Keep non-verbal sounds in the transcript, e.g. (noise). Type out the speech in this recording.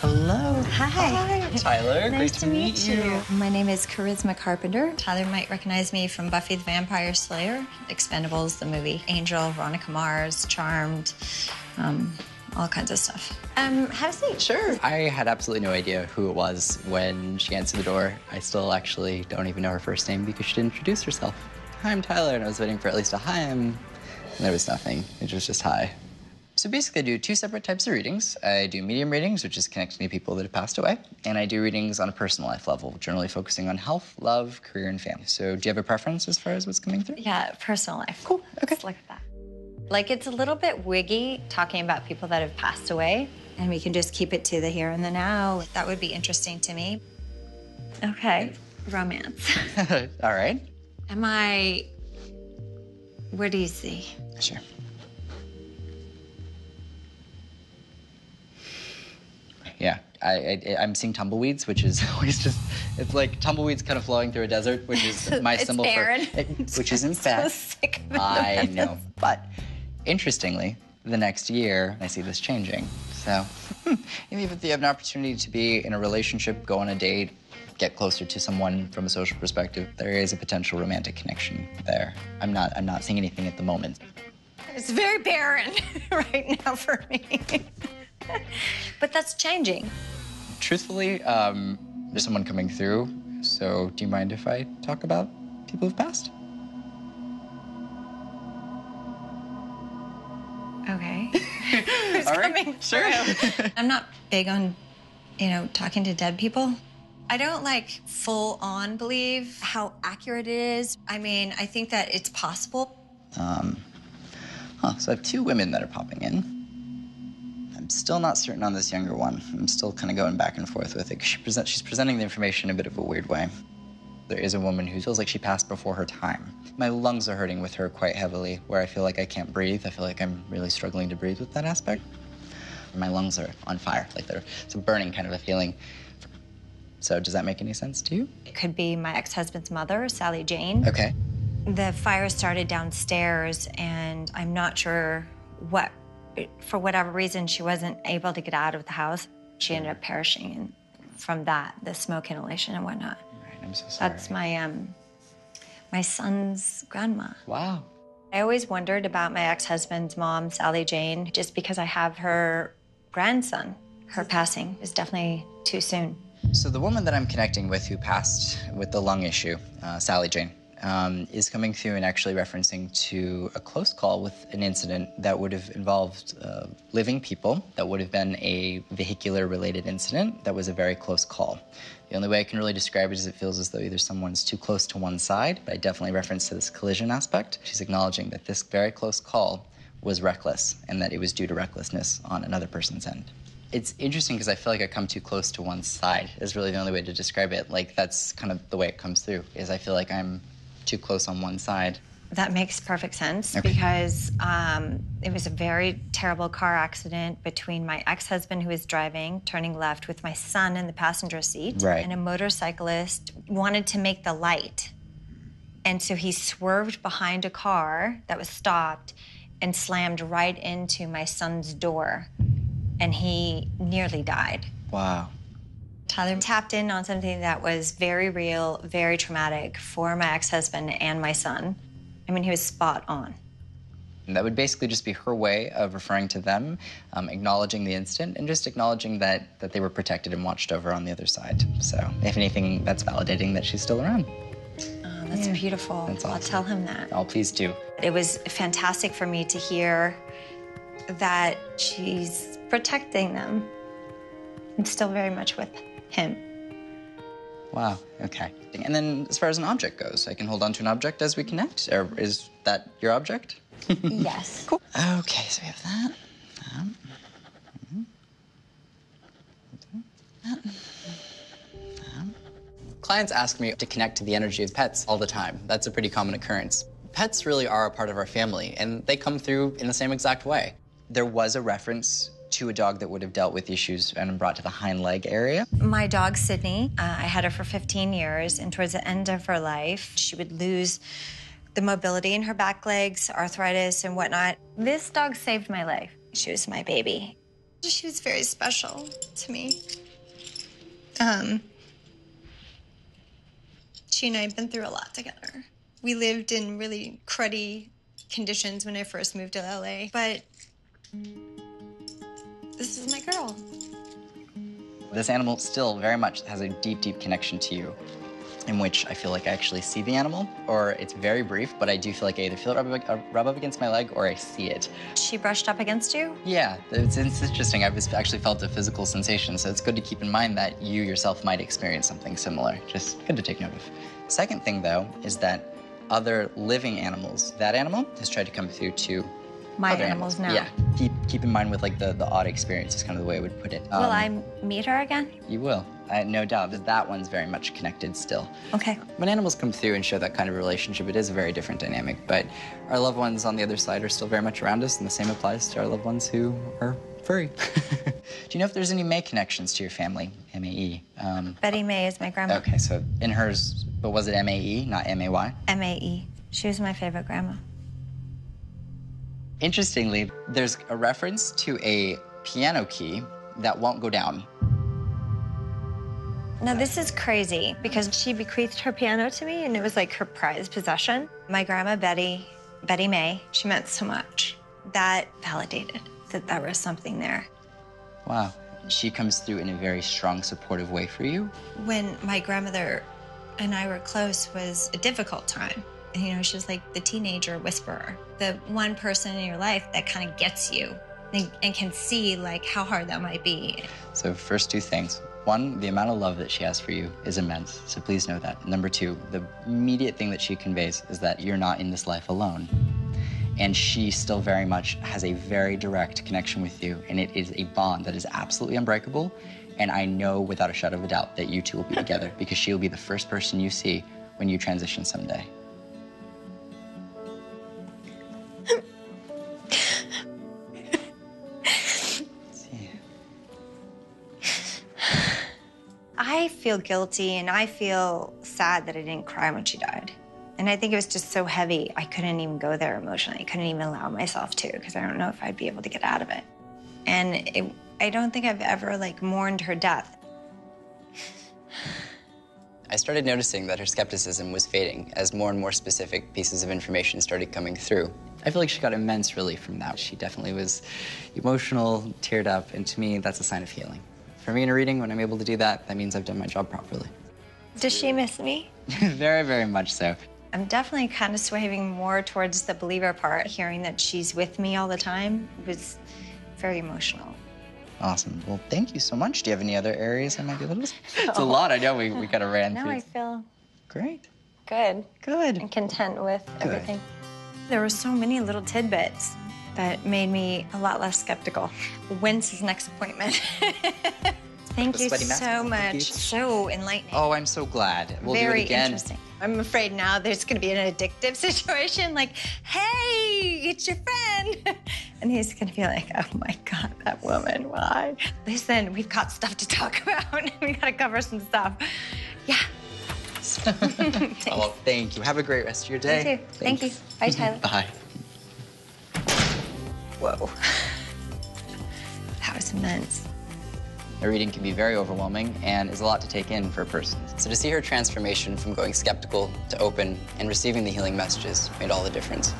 Hello. Hi. Hi, Tyler. Nice Great to meet you. My name is Charisma Carpenter. Tyler might recognize me from Buffy the Vampire Slayer, Expendables, the movie, Angel, Veronica Mars, Charmed, um, all kinds of stuff. Um, have a seat. Sure. I had absolutely no idea who it was when she answered the door. I still actually don't even know her first name because she didn't introduce herself. Hi, I'm Tyler, and I was waiting for at least a hi. I'm... And there was nothing. It was just hi. So basically, I do two separate types of readings. I do medium readings, which is connecting to people that have passed away, and I do readings on a personal life level, generally focusing on health, love, career, and family. So do you have a preference as far as what's coming through? Yeah, personal life. Cool. Okay. Let's look at that. Like, it's a little bit wiggy talking about people that have passed away, and we can just keep it to the here and the now. That would be interesting to me. Okay, romance. (laughs) All right. Am I. What do you see? Sure. Yeah, I, I, I'm seeing tumbleweeds, which is (laughs) always just, it's like tumbleweeds kind of flowing through a desert, which is (laughs) my It's symbol barren. for, (laughs) which is in So fact, sick of. I know. But interestingly, the next year, I see this changing. So even if you have an opportunity to be in a relationship, go on a date, get closer to someone from a social perspective, there is a potential romantic connection there. I'm not, I'm not seeing anything at the moment. It's very barren right now for me. (laughs) but that's changing. Truthfully, um, there's someone coming through. So do you mind if I talk about people who've passed? Okay. (laughs) All right, coming sure. through. (laughs) I'm not big on, you know, talking to dead people. I don't like full on believe how accurate it is. I mean, I think that it's possible. Um, huh, so I have two women that are popping in. I'm still not certain on this younger one. I'm still kind of going back and forth with it. She present, she's presenting the information in a bit of a weird way. There is a woman who feels like she passed before her time. My lungs are hurting with her quite heavily, where I feel like I can't breathe. I feel like I'm really struggling to breathe with that aspect. My lungs are on fire, like they're, it's a burning kind of a feeling. So does that make any sense to you? It could be my ex husband's mother, Sally Jane. Okay. The fire started downstairs, and I'm not sure what, for whatever reason, she wasn't able to get out of the house. She ended up perishing and from that, the smoke inhalation and whatnot. Right, I'm so sorry. That's my um, my son's grandma. Wow. I always wondered about my ex-husband's mom, Sally Jane, just because I have her grandson. Her passing is definitely too soon. So the woman that I'm connecting with who passed with the lung issue, uh, Sally Jane, um, is coming through and actually referencing to a close call with an incident that would have involved uh, living people, that would have been a vehicular-related incident that was a very close call. The only way I can really describe it is it feels as though either someone's too close to one side, but I definitely reference to this collision aspect. She's acknowledging that this very close call was reckless and that it was due to recklessness on another person's end. It's interesting because I feel like I come too close to one side is really the only way to describe it. Like that's kind of the way it comes through is I feel like I'm too close on one side. That makes perfect sense Okay. because um, it was a very terrible car accident between my ex-husband who was driving, turning left with my son in the passenger seat, Right. and a motorcyclist wanted to make the light, and so he swerved behind a car that was stopped and slammed right into my son's door, and he nearly died. Wow. Tyler tapped in on something that was very real, very traumatic for my ex-husband and my son. I mean, he was spot on. And that would basically just be her way of referring to them, um, acknowledging the incident, and just acknowledging that that they were protected and watched over on the other side. So, if anything, that's validating that she's still around. Oh, that's beautiful. That's I'll tell him that. Oh, please do. It was fantastic for me to hear that she's protecting them. I'm still very much with him. Wow. Okay. And then, as far as an object goes, I can hold on to an object as we connect. Or is that your object? (laughs) yes. Cool. Okay, so we have that. that. Clients ask me to connect to the energy of pets all the time. That's a pretty common occurrence. Pets really are a part of our family, and they come through in the same exact way. There was a reference to a dog that would have dealt with issues and brought to the hind leg area. My dog, Sydney, uh, I had her for 15 years, and towards the end of her life, she would lose the mobility in her back legs, arthritis, and whatnot. This dog saved my life. She was my baby. She was very special to me. Um, she and I have been through a lot together. We lived in really cruddy conditions when I first moved to LA, but this is my girl. This animal still very much has a deep, deep connection to you, in which I feel like I actually see the animal, or it's very brief, but I do feel like I either feel it rub up, uh, rub up against my leg or I see it. She brushed up against you? Yeah, it's, it's interesting. I've actually felt a physical sensation, so it's good to keep in mind that you yourself might experience something similar. Just good to take note of. Second thing, though, is that other living animals, that animal has tried to come through to My other animals now. Yeah, keep keep in mind with like the, the odd experience is kind of the way I would put it. Will Um, I meet her again? You will, I, no doubt. But that one's very much connected still. Okay. When animals come through and show that kind of relationship, it is a very different dynamic. But our loved ones on the other side are still very much around us, and the same applies to our loved ones who are furry. (laughs) Do you know if there's any Mae connections to your family? M A E. Um, Betty Mae is my grandma. okay, so in hers, but was it M A E, not M A Y? M A E. She was my favorite grandma. Interestingly, there's a reference to a piano key that won't go down. Now, this is crazy because she bequeathed her piano to me and it was like her prized possession. My grandma, Betty, Betty Mae, she meant so much. That validated that there was something there. Wow. She comes through in a very strong, supportive way for you. When my grandmother and I were close was a difficult time. You know, she was like the teenager whisperer, the one person in your life that kind of gets you and, and can see like how hard that might be. So, first two things. One, the amount of love that she has for you is immense. So, please know that. Number two, the immediate thing that she conveys is that you're not in this life alone. And she still very much has a very direct connection with you. And it is a bond that is absolutely unbreakable. And I know without a shadow of a doubt that you two will be (laughs) together because she will be the first person you see when you transition someday. Feel guilty and I feel sad that I didn't cry when she died. And I think it was just so heavy, I couldn't even go there emotionally. I couldn't even allow myself to because I don't know if I'd be able to get out of it. And it, I don't think I've ever like mourned her death. (sighs) I started noticing that her skepticism was fading as more and more specific pieces of information started coming through. I feel like she got immense relief from that. She definitely was emotional, teared up, and to me, that's a sign of healing. For me in a reading, when I'm able to do that, that means I've done my job properly. Does she miss me? (laughs) very, very much so. I'm definitely kind of swaying more towards the believer part. Hearing that she's with me all the time was very emotional. Awesome. Well, thank you so much. Do you have any other areas I might be able to? (laughs) (laughs) It's a lot. I know we, we kind of ran Now through. I feel Great. good Good. and content with Good. everything. There were so many little tidbits that made me a lot less skeptical. When's his next appointment? (laughs) Thank you so much. So enlightening. Oh, I'm so glad. We'll Very do it again. interesting. I'm afraid now there's going to be an addictive (laughs) situation. Like, hey, it's your friend. (laughs) And he's going to be like, oh my God, that woman, why? Listen, we've got stuff to talk about. we got to cover some stuff. Yeah. Oh, well, thank you. Have a great rest of your day. You too. Thank you. Thanks. Bye, Tyler. Bye. Whoa. That was immense. A reading can be very overwhelming and is a lot to take in for a person. So to see her transformation from going skeptical to open and receiving the healing messages made all the difference.